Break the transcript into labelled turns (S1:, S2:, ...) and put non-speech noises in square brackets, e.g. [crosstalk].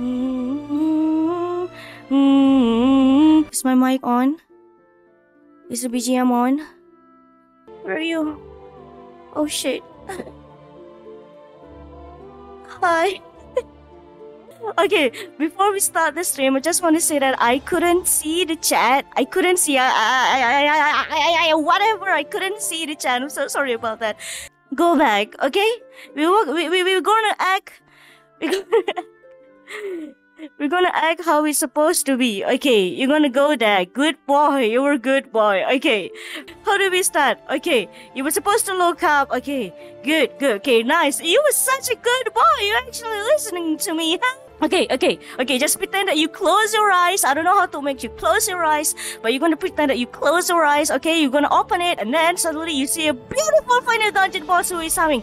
S1: Mm-hmm. Is my mic on? Is the BGM on? Where are you? Oh shit. Hi. [laughs] okay, before we start the stream, I just want to say that I couldn't see the chat. I couldn't see. I, I, I, I, whatever. I couldn't see the chat. I'm so sorry about that. Go back, okay? We, we, we were gonna act. [laughs] We're gonna, we're gonna act how we're supposed to be. Okay, you're gonna go there. Good boy. You were a good boy. Okay. How do we start? Okay. You were supposed to look up. Okay. Good, good. Okay, nice. You were such a good boy. You're actually listening to me. Okay, okay, okay. Just pretend that you close your eyes. I don't know how to make you close your eyes, but you're gonna pretend that you close your eyes. Okay, you're gonna open it, and then suddenly you see a beautiful final dungeon boss who is coming.